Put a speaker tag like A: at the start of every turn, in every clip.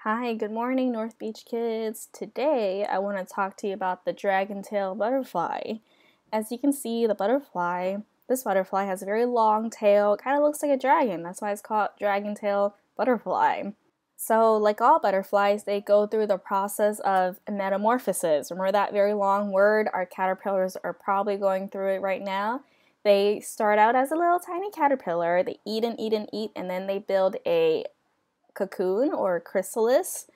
A: Hi, good morning, North Beach kids. Today I want to talk to you about the dragon tail butterfly. As you can see, the butterfly, this butterfly has a very long tail. It kind of looks like a dragon. That's why it's called dragon tail butterfly. So, like all butterflies, they go through the process of metamorphosis. Remember that very long word? Our caterpillars are probably going through it right now. They start out as a little tiny caterpillar. They eat and eat and eat, and then they build a cocoon or chrysalis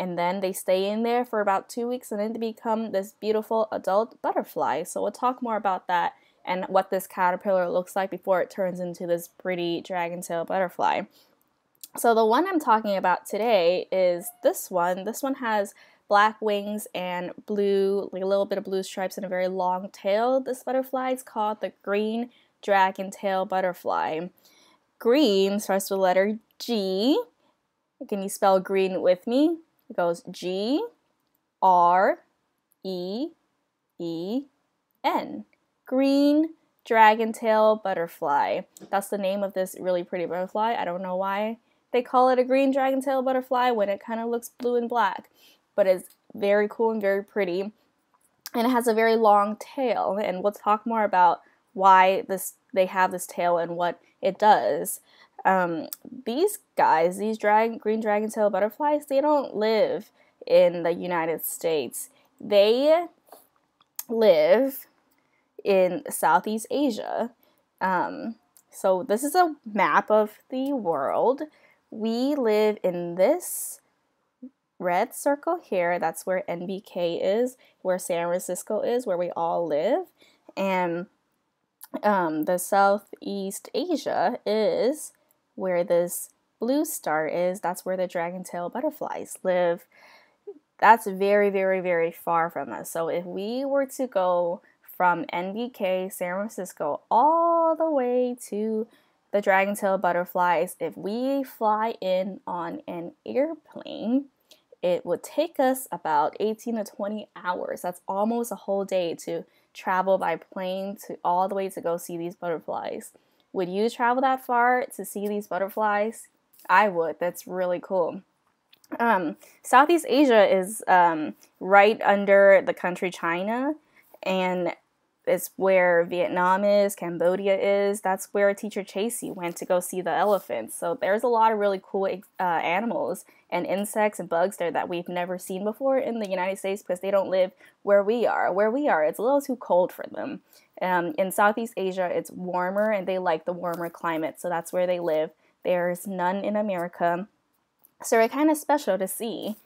A: and then they stay in there for about two weeks and then they become this beautiful adult butterfly. So we'll talk more about that and what this caterpillar looks like before it turns into this pretty dragon tail butterfly. So the one I'm talking about today is this one. This one has black wings and blue, like a little bit of blue stripes and a very long tail. This butterfly is called the green dragon tail butterfly. Green starts with the letter G can you spell green with me? It goes G R E E N. Green dragon tail butterfly. That's the name of this really pretty butterfly. I don't know why they call it a green dragon tail butterfly when it kind of looks blue and black, but it's very cool and very pretty. And it has a very long tail, and we'll talk more about why this they have this tail and what it does. Um, these guys, these green dragon tail butterflies, they don't live in the United States. They live in Southeast Asia. Um, so this is a map of the world. We live in this red circle here. That's where NBK is, where San Francisco is, where we all live. And um, the Southeast Asia is where this blue star is, that's where the dragon tail butterflies live. That's very, very, very far from us. So if we were to go from NBK, San Francisco, all the way to the dragon tail butterflies, if we fly in on an airplane, it would take us about 18 to 20 hours. That's almost a whole day to travel by plane to all the way to go see these butterflies. Would you travel that far to see these butterflies? I would. That's really cool. Um, Southeast Asia is um, right under the country China, and it's where Vietnam is, Cambodia is. That's where teacher Chasey went to go see the elephants. So there's a lot of really cool uh, animals and insects and bugs there that we've never seen before in the United States because they don't live where we are. Where we are, it's a little too cold for them. Um, in Southeast Asia, it's warmer and they like the warmer climate, so that's where they live. There's none in America. So they're kind of special to see.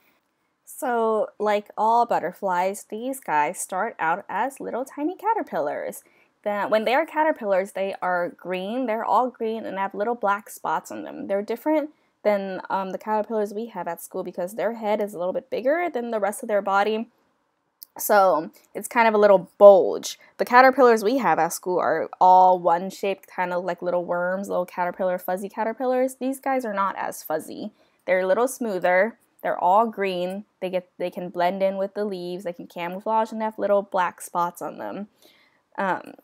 A: So, like all butterflies, these guys start out as little tiny caterpillars. Then, when they are caterpillars, they are green. They're all green and have little black spots on them. They're different than um, the caterpillars we have at school because their head is a little bit bigger than the rest of their body so it's kind of a little bulge. The caterpillars we have at school are all one shaped, kind of like little worms, little caterpillar, fuzzy caterpillars. These guys are not as fuzzy. They're a little smoother. They're all green. They get they can blend in with the leaves. They can camouflage and have little black spots on them. Um,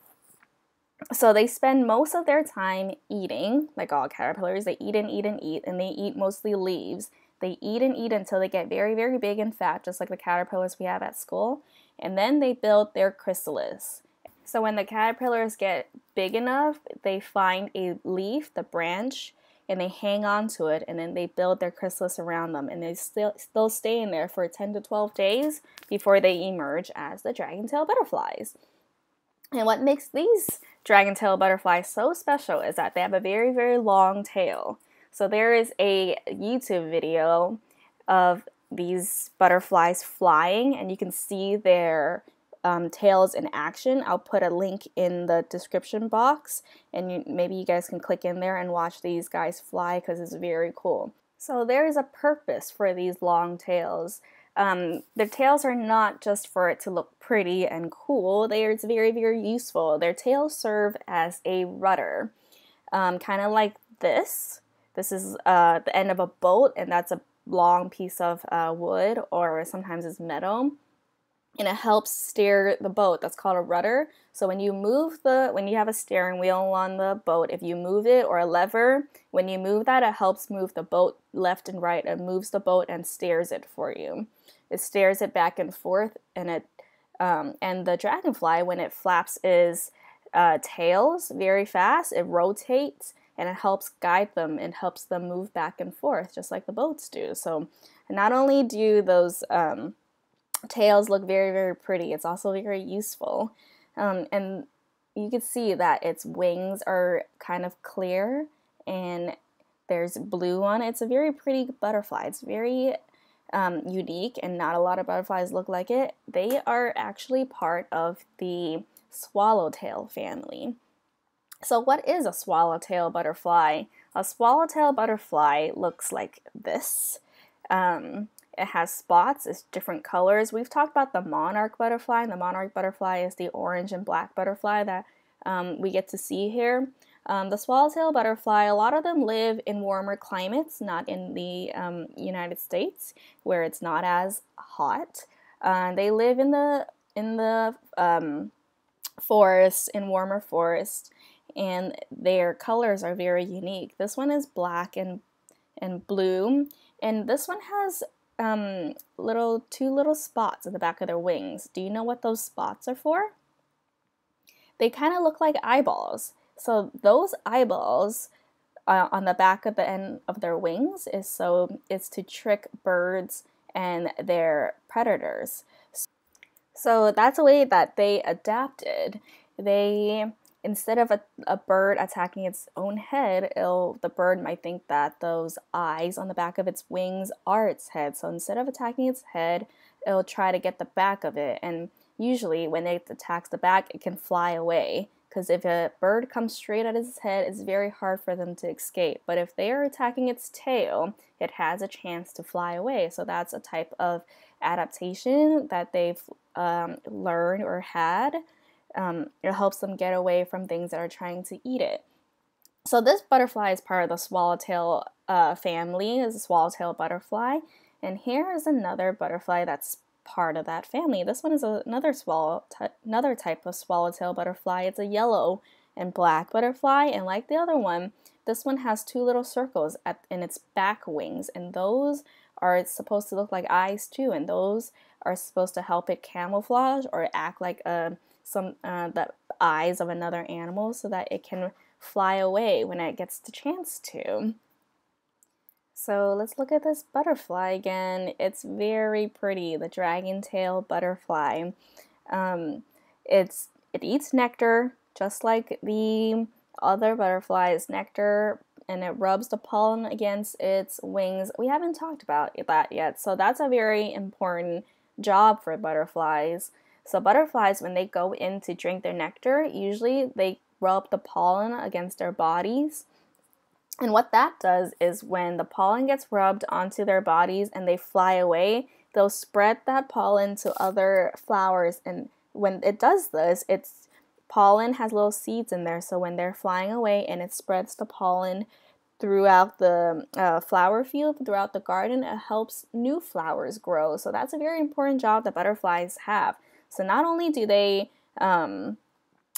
A: so they spend most of their time eating, like all caterpillars. They eat and eat and eat, and they eat mostly leaves. They eat and eat until they get very, very big and fat, just like the caterpillars we have at school. And then they build their chrysalis. So when the caterpillars get big enough, they find a leaf, the branch, and they hang on to it and then they build their chrysalis around them and they still still stay in there for 10 to 12 days before they emerge as the dragon tail butterflies. And what makes these dragon tail butterflies so special is that they have a very very long tail. So there is a YouTube video of these butterflies flying, and you can see their um, tails in action. I'll put a link in the description box, and you, maybe you guys can click in there and watch these guys fly because it's very cool. So there is a purpose for these long tails. Um, their tails are not just for it to look pretty and cool. They are very, very useful. Their tails serve as a rudder, um, kind of like this. This is uh, the end of a boat, and that's a long piece of uh, wood, or sometimes it's metal. and it helps steer the boat. That's called a rudder. So when you move the, when you have a steering wheel on the boat, if you move it or a lever, when you move that, it helps move the boat left and right. It moves the boat and steers it for you. It steers it back and forth, and it, um, and the dragonfly when it flaps is uh, tails very fast. It rotates and it helps guide them and helps them move back and forth, just like the boats do. So not only do those um, tails look very, very pretty. It's also very useful. Um, and you can see that its wings are kind of clear and there's blue on it. It's a very pretty butterfly. It's very um, unique and not a lot of butterflies look like it. They are actually part of the swallowtail family. So what is a swallowtail butterfly? A swallowtail butterfly looks like this. Um, it has spots, it's different colors. We've talked about the monarch butterfly, and the monarch butterfly is the orange and black butterfly that um, we get to see here. Um, the swallowtail butterfly, a lot of them live in warmer climates, not in the um, United States, where it's not as hot. Uh, they live in the in the um, forest, in warmer forests, and their colors are very unique. This one is black and and blue, and this one has um, little two little spots at the back of their wings. Do you know what those spots are for? They kind of look like eyeballs. So those eyeballs uh, on the back of the end of their wings is so it's to trick birds and their predators. So that's a way that they adapted. They instead of a, a bird attacking its own head, the bird might think that those eyes on the back of its wings are its head. So instead of attacking its head, it'll try to get the back of it. And usually, when it attacks the back, it can fly away. Because if a bird comes straight at its head, it's very hard for them to escape. But if they are attacking its tail, it has a chance to fly away. So that's a type of adaptation that they've um, learned or had um, it helps them get away from things that are trying to eat it. So this butterfly is part of the swallowtail uh, family, is a swallowtail butterfly. And here is another butterfly that's part of that family. This one is another swallow, another type of swallowtail butterfly. It's a yellow and black butterfly, and like the other one, this one has two little circles at, in its back wings, and those are supposed to look like eyes too, and those are supposed to help it camouflage or act like a some uh, the eyes of another animal so that it can fly away when it gets the chance to. So let's look at this butterfly again. It's very pretty, the dragon tail butterfly. Um, it's it eats nectar just like the other butterflies. Nectar and it rubs the pollen against its wings. We haven't talked about that yet, so that's a very important job for butterflies. So butterflies, when they go in to drink their nectar, usually they rub the pollen against their bodies. And what that does is when the pollen gets rubbed onto their bodies and they fly away, they'll spread that pollen to other flowers. And when it does this, it's pollen has little seeds in there. So when they're flying away and it spreads the pollen throughout the uh, flower field, throughout the garden, it helps new flowers grow. So that's a very important job that butterflies have. So not only do they um,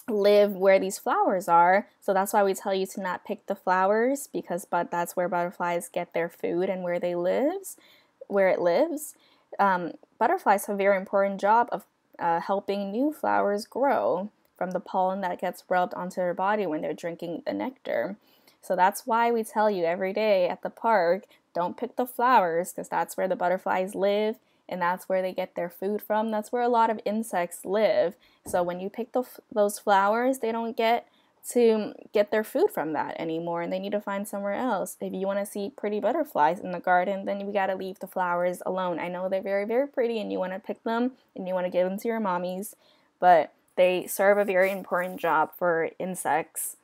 A: live where these flowers are, so that's why we tell you to not pick the flowers because but that's where butterflies get their food and where they lives, where it lives. Um, butterflies have a very important job of uh, helping new flowers grow from the pollen that gets rubbed onto their body when they're drinking the nectar. So that's why we tell you every day at the park don't pick the flowers because that's where the butterflies live and that's where they get their food from. That's where a lot of insects live. So when you pick the, those flowers, they don't get to get their food from that anymore and they need to find somewhere else. If you want to see pretty butterflies in the garden, then you got to leave the flowers alone. I know they're very, very pretty and you want to pick them and you want to give them to your mommies, but they serve a very important job for insects.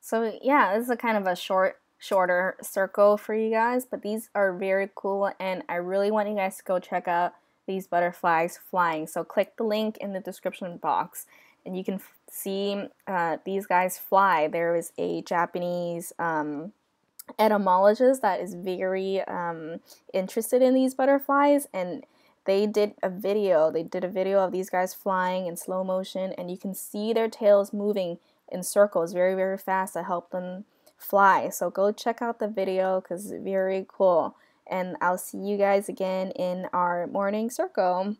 A: So, yeah, this is a kind of a short shorter circle for you guys, but these are very cool and I really want you guys to go check out these butterflies flying. So click the link in the description box and you can see uh, these guys fly. There is a Japanese um, etymologist that is very um, interested in these butterflies and they did a video. They did a video of these guys flying in slow motion, and you can see their tails moving in circles very, very fast to help them fly. So go check out the video because it's very cool. And I'll see you guys again in our morning circle.